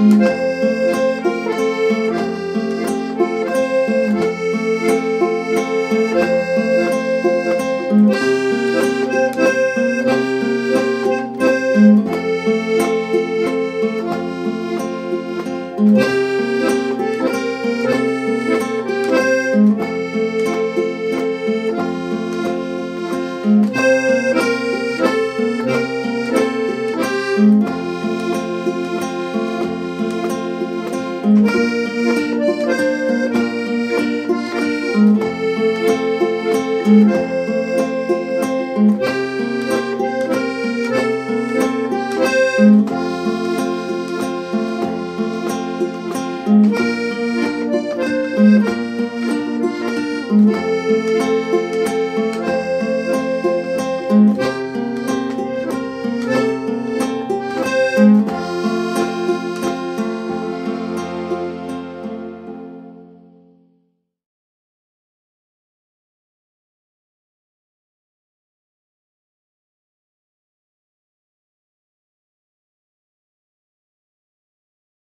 Música Música